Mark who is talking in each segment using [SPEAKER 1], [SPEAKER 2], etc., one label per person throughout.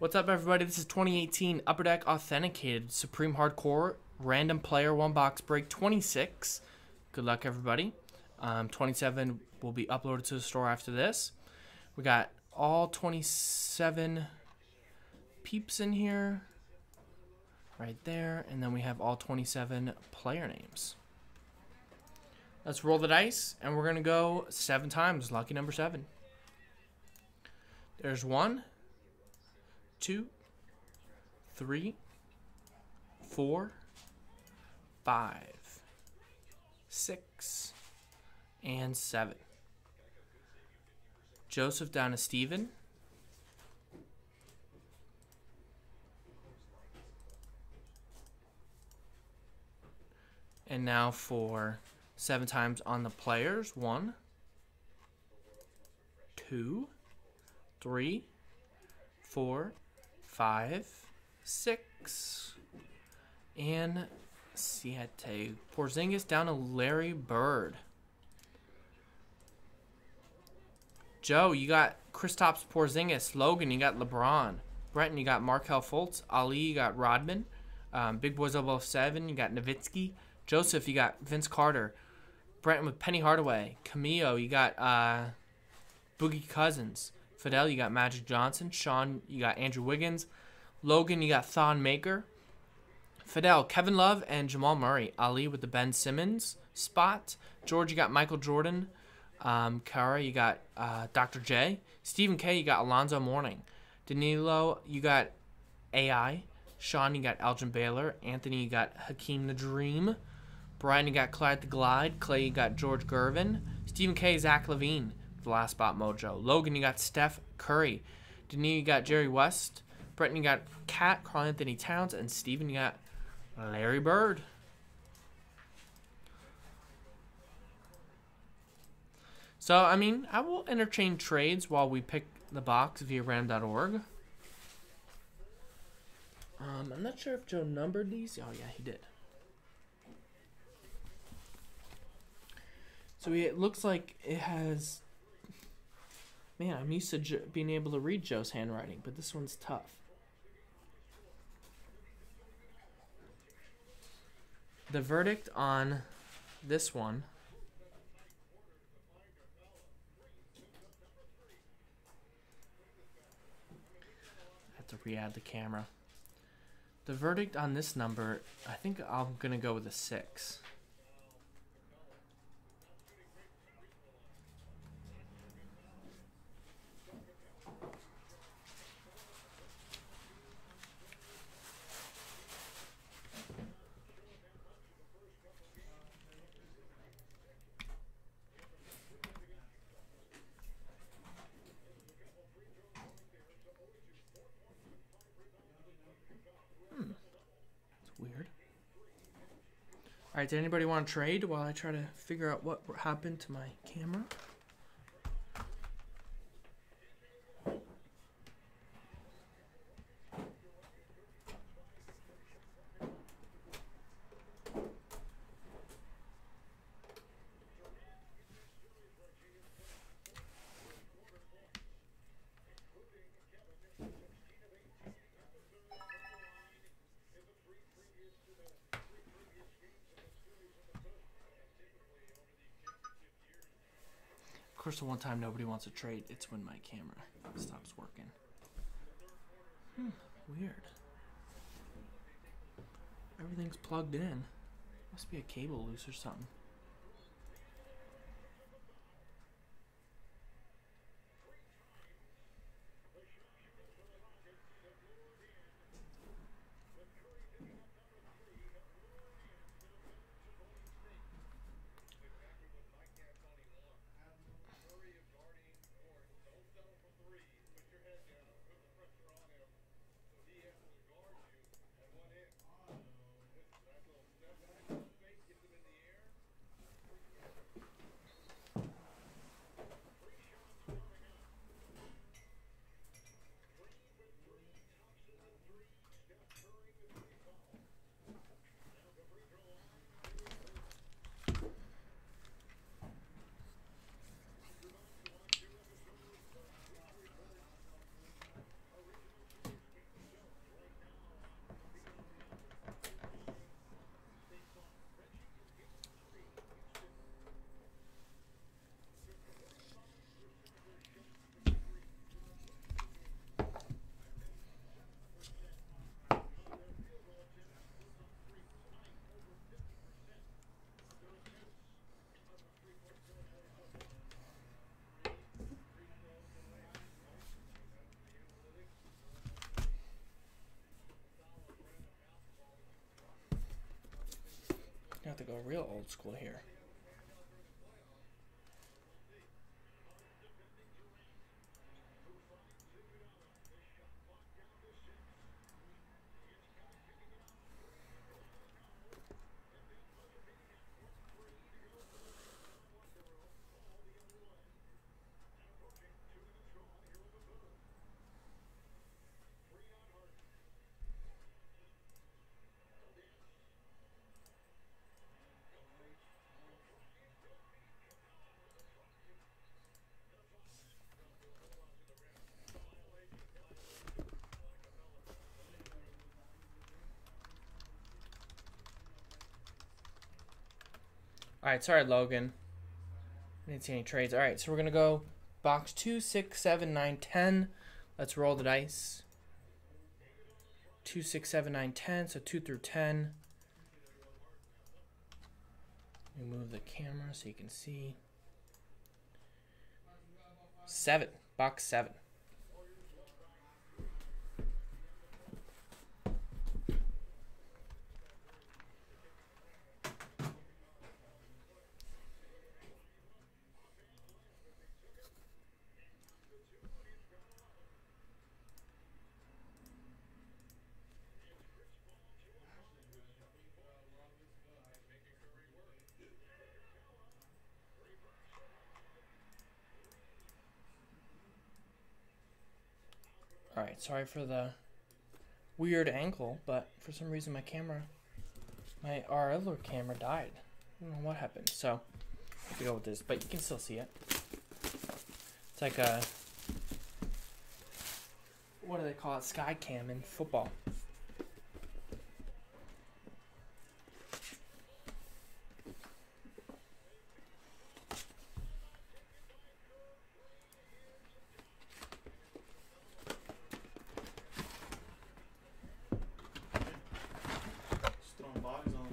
[SPEAKER 1] What's up, everybody? This is 2018 Upper Deck Authenticated Supreme Hardcourt Random Player One Box Break 26. Good luck, everybody. Um, 27 will be uploaded to the store after this. We got all 27 peeps in here, right there, and then we have all 27 player names. Let's roll the dice, and we're going to go seven times. Lucky number seven. There's one two, three, four, five, six, and seven. Joseph down to. And now for seven times on the players. One, two, three, four, five, six, and siete. Porzingis down to Larry Bird. Joe, you got Kristaps Porzingis. Logan, you got LeBron. Brenton, you got Markelle Fultz. Ali, you got Rodman. Um, Big Boys Level 7, you got Nowitzki. Joseph, you got Vince Carter. Brenton with Penny Hardaway. Camille, you got uh, Boogie Cousins. Fidel, you got Magic Johnson. Sean, you got Andrew Wiggins. Logan, you got Thon Maker. Fidel, Kevin Love, and Jamal Murray. Ali with the Ben Simmons spot. George, you got Michael Jordan. Um, Kara, you got uh, Dr. J. Stephen K, you got Alonzo Mourning. Danilo, you got AI. Sean, you got Elgin Baylor. Anthony, you got Hakeem the Dream. Brian, you got Clyde the Glide. Clay, you got George Gervin. Stephen K, Zach LaVine, the last spot mojo. Logan, you got Steph Curry. Danilo, you got Jerry West. Bretton, you got Cat, Karl Anthony Towns, and Steven, you got Larry Bird. So, I mean, I will interchange trades while we pick the box via ram.org. Um, I'm not sure if Joe numbered these. Oh, yeah, he did. So it looks like it has. Man, I'm used to being able to read Joe's handwriting, but this one's tough. The verdict on this one I have to re-add the camera. The verdict on this number, I think I'm to go with a 6. All right, did anybody want to trade while I try to figure out what happened to my camera? Course, the one time nobody wants to trade, it's when my camera stops working. Hmm, weird. Everything's plugged in. Must be a cable loose or something. Real old school here. All right, sorry, Logan. I didn't see any trades. All right, so we're going to go box two, six, seven, nine, ten. Let's roll the dice. Two, six, seven, nine, ten. So 2 through 10. Move the camera so you can see. 7. Box 7. Sorry for the weird angle, but for some reason my camera, my our other camera died. I don't know what happened, so I have to go with this, but you can still see it. It's like a, what do they call it, sky cam in football.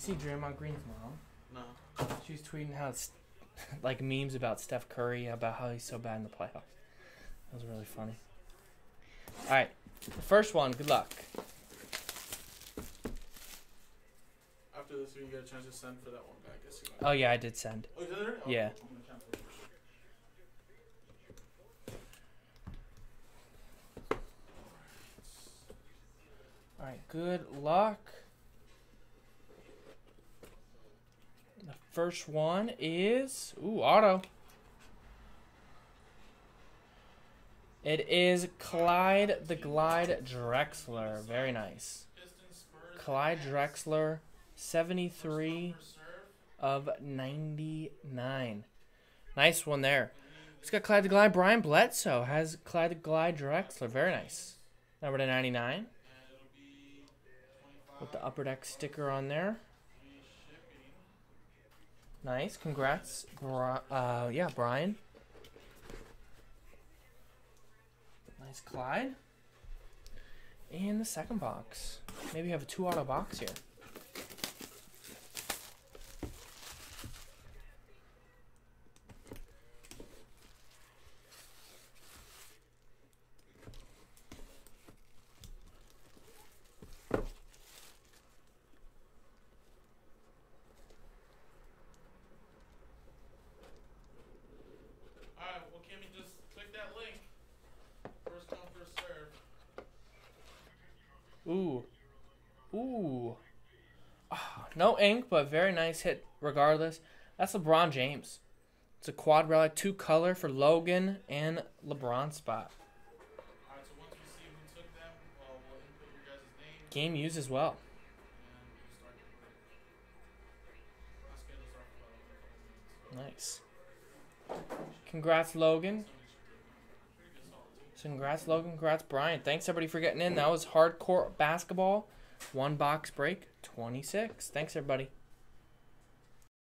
[SPEAKER 1] See Draymond Green's mom?
[SPEAKER 2] No.
[SPEAKER 1] She's tweeting how it's like memes about Steph Curry about how he's so bad in the playoffs. That was really funny. All right, the first one. Good luck.
[SPEAKER 2] After this, you get a chance to send for that one guy. I guess you
[SPEAKER 1] Oh yeah, I did send.
[SPEAKER 2] Oh, there? Oh,
[SPEAKER 1] Yeah.
[SPEAKER 2] I'm gonna cancel it first.
[SPEAKER 1] All right, good luck. First one is ooh auto. It is Clyde the Glide Drexler. Very nice. Clyde Drexler, 73 of 99. Nice one there. Who's got Clyde the Glide? Brian Bledsoe has Clyde the Glide Drexler. Very nice. Number to 99
[SPEAKER 2] And it'll be 25
[SPEAKER 1] with the upper deck sticker on there. Nice. Congrats. Uh, yeah, Brian. Nice Clyde. And the second box. Maybe you have a two auto box here.
[SPEAKER 2] Alright, well, Kimmy, just click that link. First come, first serve.
[SPEAKER 1] Ooh. Ooh. Ah, no ink, but very nice hit regardless. That's LeBron James. It's a quad relic, two color for Logan and LeBron spot.
[SPEAKER 2] Alright, so once we see who took them, uh, we'll input your guys' name
[SPEAKER 1] Game used as well.
[SPEAKER 2] and we'll start team.
[SPEAKER 1] Congrats, Logan. Congrats, Brian. Thanks, everybody, for getting in. That was Hardcourt basketball. One box break, 26. Thanks, everybody.